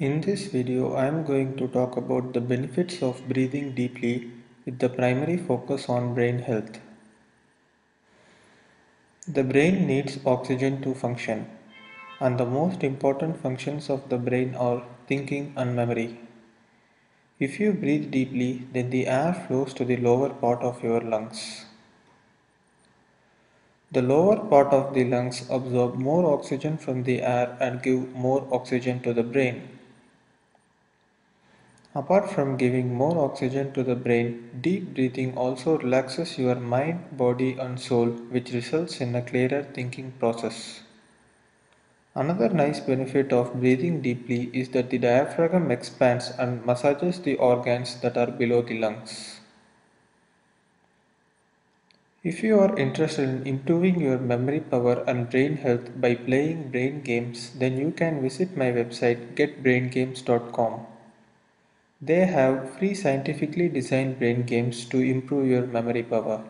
In this video I am going to talk about the benefits of breathing deeply with the primary focus on brain health. The brain needs oxygen to function and the most important functions of the brain are thinking and memory. If you breathe deeply then the air flows to the lower part of your lungs. The lower part of the lungs absorb more oxygen from the air and give more oxygen to the brain. Apart from giving more oxygen to the brain, deep breathing also relaxes your mind, body and soul which results in a clearer thinking process. Another nice benefit of breathing deeply is that the diaphragm expands and massages the organs that are below the lungs. If you are interested in improving your memory power and brain health by playing brain games, then you can visit my website getbraingames.com. They have free scientifically designed brain games to improve your memory power.